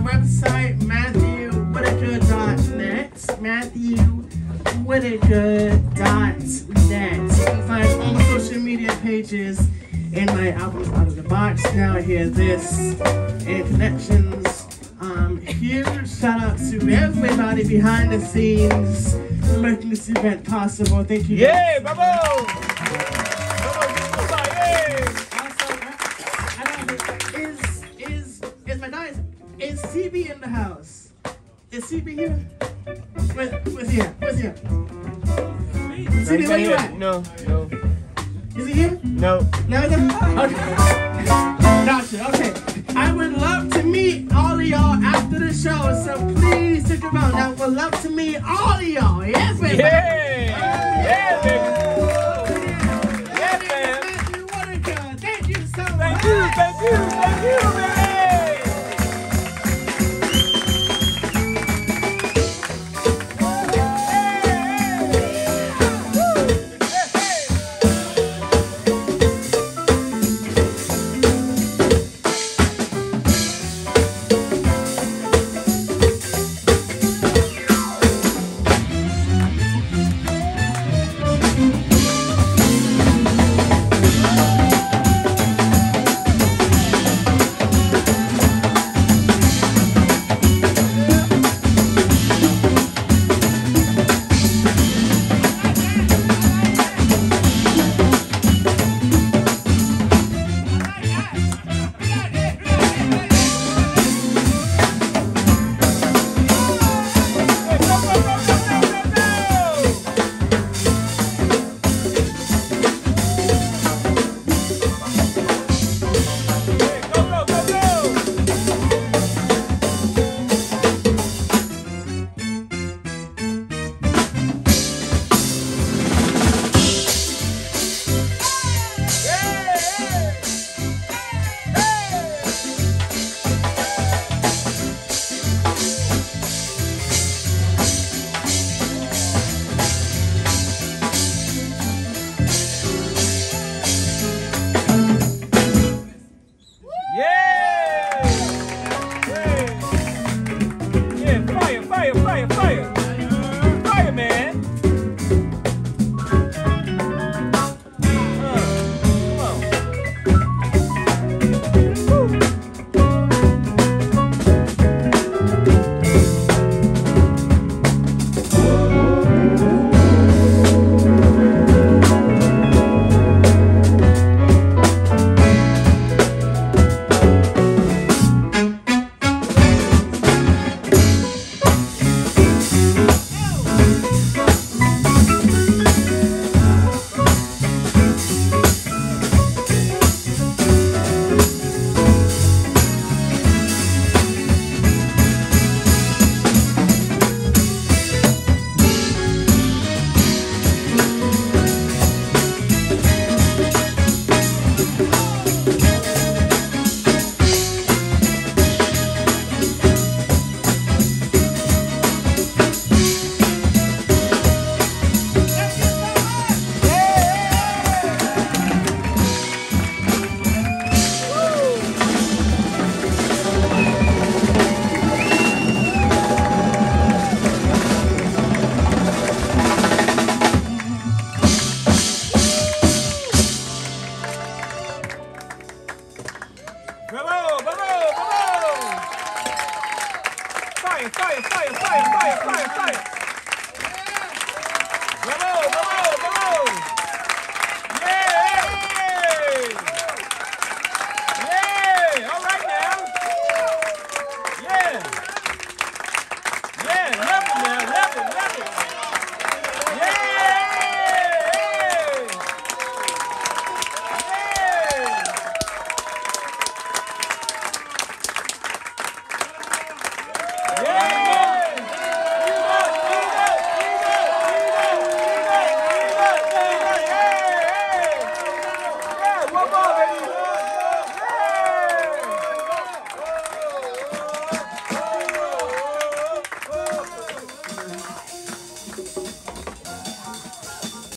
my website, MatthewWhitaker.net. MatthewWhitaker.net. You can find all my social media pages and my albums out of the box. Now hear this and connections. Um, huge shout out to everybody behind the scenes for making this event possible. Thank you. Yeah, bravo! Bravo, Disco yeah! Also, I is CB in the house? Is CB here? Where's where's he at? Where's he at? CB, where you at? No, no, Is he here? no. No, not. Okay. Gotcha. Okay. I would love to meet all of y'all after the show, so please stick around. I would love to meet all of y'all. Yes, baby. Yeah! Yeah, baby! Yeah, man! Whitaker, Thank you so much. Thank you, thank you, thank 大爷大爷